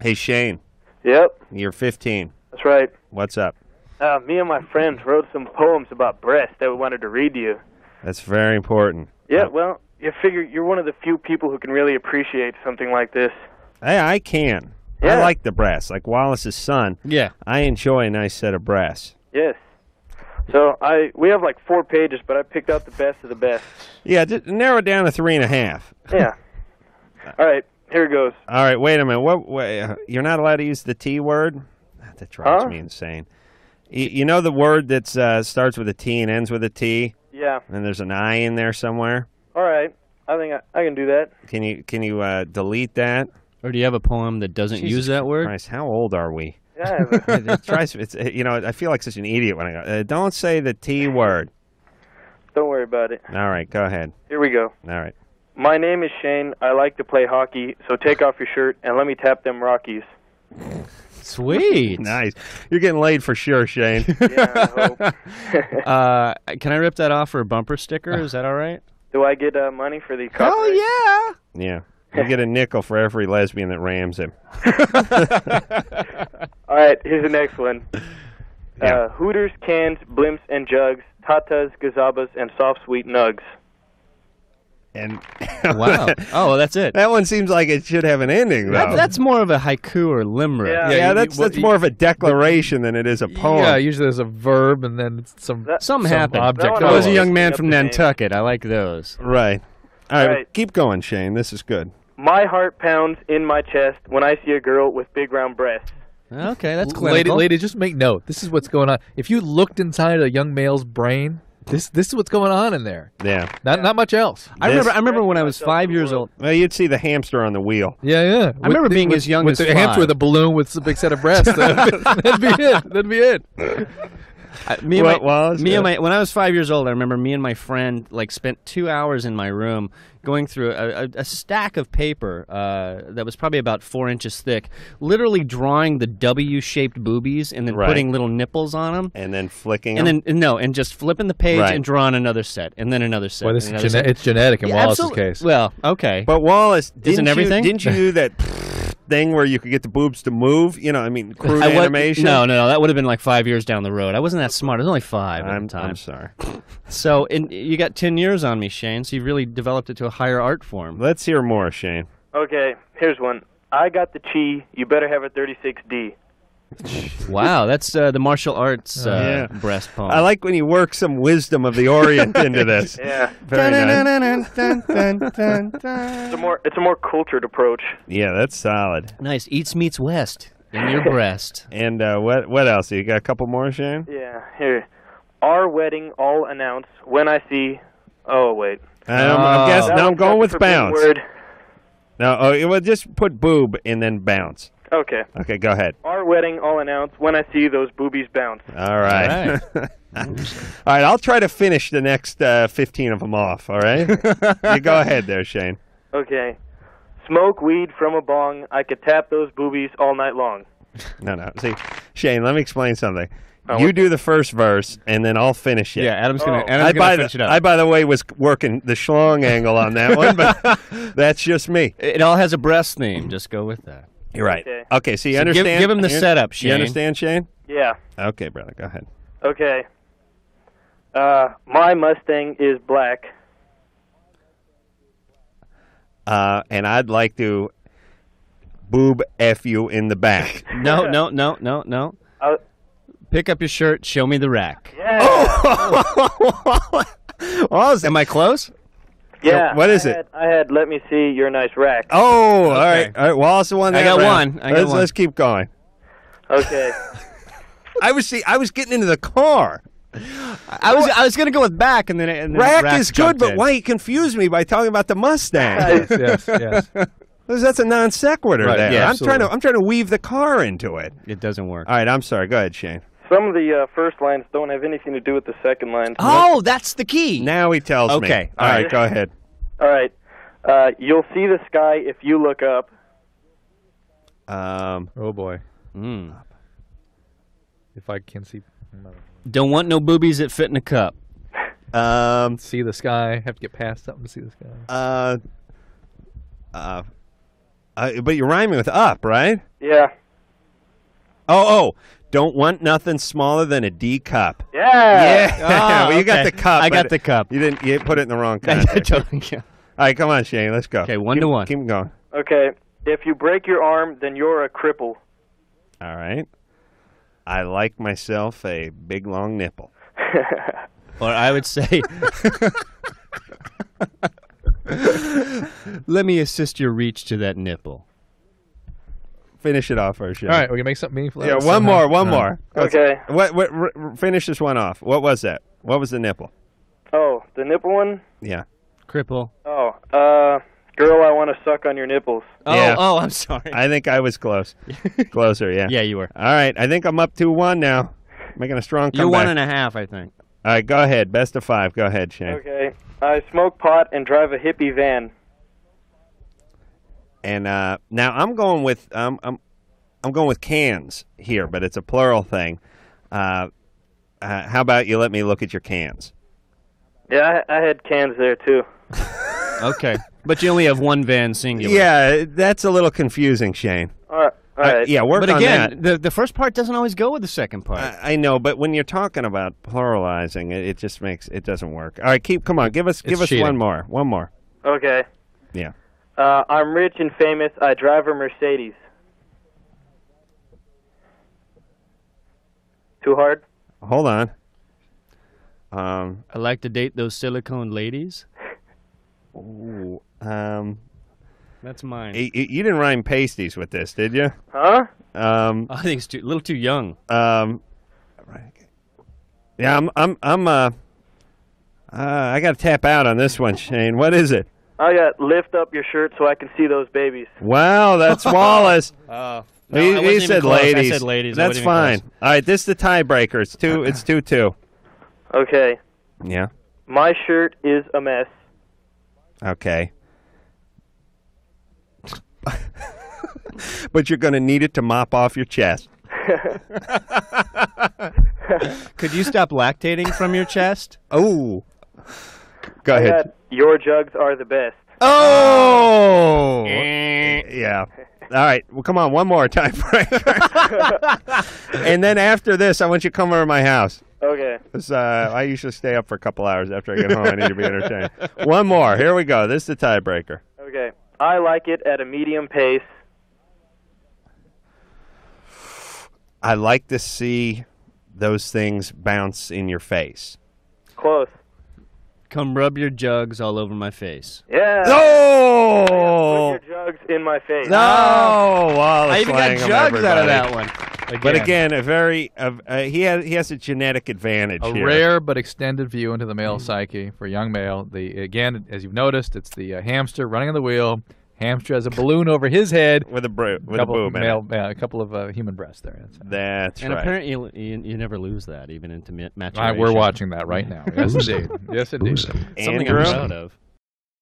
Hey Shane, Yep, you're 15. that's right. What's up? Uh, me and my friends wrote some poems about breasts that we wanted to read to you. That's very important. Yeah, well, you figure you're one of the few people who can really appreciate something like this. Hey, I can. I like the breasts. Like Wallace's son. Yeah. I enjoy a nice set of breasts. Yes. So I we have like four pages, but I picked out the best of the best. Yeah, just narrow it down to three and a half. Yeah. All right, here it goes. All right, wait a minute. What? wait, uh, you're not allowed to use the T word. That drives Huh? me insane. Y- You know the word that uh, starts with a T and ends with a T, Yeah. and there's an I in there somewhere. All right. I think I, I can do that. Can you can you uh, delete that? Or do you have a poem that doesn't Jesus use that word? Christ, how old are we? Yeah. I have a- it tries. It's uh, you know I feel like such an idiot when I go. Uh, don't say the T word. Don't worry about it. All right, go ahead. Here we go. All right. My name is Shane. I like to play hockey, so take off your shirt and let me tap them Rockies. Sweet. Nice. You're getting laid for sure, Shane. Yeah, I hope. Uh, can I rip that off for a bumper sticker? Is that all right? Do I get uh, money for the copyright? Oh yeah. yeah. You get a nickel for every lesbian that rams him. All right, here's the next one. Yeah. Uh, Hooters, cans, blimps, and jugs, tatas, gazabas, and soft sweet nugs. And Wow. Oh, well, that's it. that one seems like it should have an ending, though. That, that's more of a haiku or limerick. Yeah. yeah, Yeah, you- that's well, that's you- more of a declaration than it is a poem. Yeah, usually there's a verb and then some That- Something some happened. object. That I was a young man from. Nantucket. I like those. Right. All right, right. keep going, Shane. This is good. My heart pounds in my chest when I see a girl with big round breasts. Okay, that's lady, lady, just make note. This is what's going on. If you looked inside a young male's brain, this this is what's going on in there. Yeah. Not not much else. I remember. I remember when I was five years old. Well, you'd see the hamster on the wheel. Yeah, yeah. I remember being as young with as the hamster five. with a balloon with a big set of breasts. That'd, that'd be it. That'd be it. I, me and What, my, Wallace? me Yeah. and my when I was five years old, I remember me and my friend like spent two hours in my room going through a, a, a stack of paper uh, that was probably about four inches thick, literally drawing the W-shaped boobies and then Right. putting little nipples on them. And then flicking And them. then no, and just flipping the page Right. and drawing another set, and then another set. Boy, this is gene- set. it's genetic in Yeah, Wallace's absolutely. case. Well, okay. But Wallace, didn't you, everything? didn't you do that thing where you could get the boobs to move? You know, I mean, crude I wa- animation. No, no, no, that would have been like five years down the road. I wasn't that smart. I was only five at I'm, the time. I'm sorry. So, and you got ten years on me, Shane. So you've really developed it to a higher art form. Let's hear more, Shane. Okay, here's one. I got the chi. You better have a 36D. Wow, that's uh, the martial arts uh, Yeah. breast poem. I like when you work some wisdom of the Orient into this. Yeah, Very nice. it's a more it's a more cultured approach. Yeah, that's solid. nice. Eats meets West in your breast. And uh, what what else? You got a couple more, Shane? Yeah, here. Our wedding all announced when I see. Oh wait. I'm, I'm guessing, now I'm going with bounce. Word. No, oh, well, just put boob and then bounce. Okay. Okay, go ahead. Our wedding all announced when I see those boobies bounce. All right. All right, I'll try to finish the next uh, 15 of them off, all right? you go ahead there, Shane. Okay. Smoke weed from a bong. I could tap those boobies all night long. No, no. See, Shane, let me explain something. Oh, you do the first verse, and then I'll finish it. Yeah, Adam's gonna. Oh. Adam's I gonna by, finish the, it up. I, by the way, was working the schlong angle on that one, but that's just me. it all has a breast theme. Just go with that. You're right. Okay. Okay, so you So understand? give him the you- setup, You understand, Shane? Yeah. Okay, brother, go ahead. Okay. Uh, my Mustang is black. Uh, and I'd like to boob F you in the back. No, no, no, no, no. Uh, Pick up your shirt. Show me the rack. yeah. What was it? Am I close? Yeah. what is I it? I had let me see your nice rack. Oh, all right. All right. Wallace the one. I got round. one. I got let's, one. let's keep going. Okay. I was see. I was getting into the car. I was I was gonna go with back, and then and then Rack, is good, but in. why you confuse me by talking about the Mustang? yes, yes, yes. Because That's a non sequitur Right, there. yeah, I'm trying to. I'm trying to weave the car into it. It doesn't work. All right. I'm sorry. Go ahead, Shane. Some of the uh, first lines don't have anything to do with the second lines. Oh, that's the key. Now he tells me. Okay, All all right. right. Go ahead. All right. Uh, you'll see the sky if you look up. Um. Oh boy, Mm. if I can see Don't want no boobies that fit in a cup. Um. see the sky, have to get past something to see the sky. Uh. Uh. Uh, but you're rhyming with up, right? Yeah. Oh, oh. Don't want nothing smaller than a D cup. Yeah. Ah, well, you got okay. the cup. I got the cup. You didn't. You put it in the wrong cup. I context. totally- yeah. All right, come on, Shane. Let's go. Okay, one Keep- to one. Keep going. Okay. If you break your arm, then you're a cripple. All right. I like myself a big long nipple. Or I would say, let me assist your reach to that nipple. Finish it off, our show. All right, we can make something meaningful. Yeah, one somehow. more. One All right. more. Let's- Okay. What? What? R- r- finish this one off. What was that? What was the nipple? Oh, the nipple one? Yeah. Cripple. Oh, uh, girl, I want to suck on your nipples. Oh, Yeah. oh, I'm sorry. I think I was close. Closer. Yeah. yeah, you were. All right. I think I'm up to one now. Making a strong You're comeback. one and a half, I think. All right. Go ahead. Best of five. Go ahead, Shane. Okay. I smoke pot and drive a hippie van. And uh, now I'm going with um, I'm I'm going with cans here, but it's a plural thing. Uh, uh, how about you let me look at your cans? Yeah, I, I had cans there too. Okay. but you only have one van singular. Yeah, that's a little confusing, Shane. All right. All Uh, yeah, work But on again, that. the the first part doesn't always go with the second part. I, I know, but when you're talking about pluralizing, it, it just makes it doesn't work. All right, keep. Come on, give us give It's us cheating. one more. One more. Okay. Yeah. Uh, I'm rich and famous. I drive a Mercedes. Too hard? Hold on. Um. I like to date those silicone ladies. ooh, um. That's mine. y- y- you didn't rhyme pasties with this, did you? Huh? Um. I think it's too, a little too young. Um, right. Yeah, I'm, I'm, I'm, uh, uh I got to tap out on this one, Shane. What is it? I got lift up your shirt so I can see those babies. Wow, that's Wallace. Oh, he, he said ladies. I said ladies. That's fine. close. All right, this is the tiebreaker. It's two. It's two two. Okay. Yeah. My shirt is a mess. Okay. but you're going to need it to mop off your chest. Could you stop lactating from your chest? Oh. Go I ahead. Got your jugs are the best. Oh. yeah. All right. Well, come on. One more tiebreaker. and then after this, I want you to come over to my house. Okay. uh, I usually stay up for a couple hours after I get home. I need to be entertained. One more. Here we go. This is the tiebreaker. Okay. I like it at a medium pace. I like to see those things bounce in your face. Close. Come rub your jugs all over my face. Yeah. Oh! Put your jugs in my face. No! Wallace I even got jugs out of that one. But again, a very uh, uh, he has he has a genetic advantage a here. rare but extended view into the male psyche for a young male. The again, as you've noticed, it's the uh, hamster running on the wheel. Hamster has a balloon over his head. with a bro- with a couple boob in male, it. yeah, a couple of uh, human breasts there. That's, That's And right. apparently, you, you, you never lose that, even into ma- uh, maturation. we're watching that right now. Yes, indeed. Yes, indeed. Something Andrew? I'm proud of.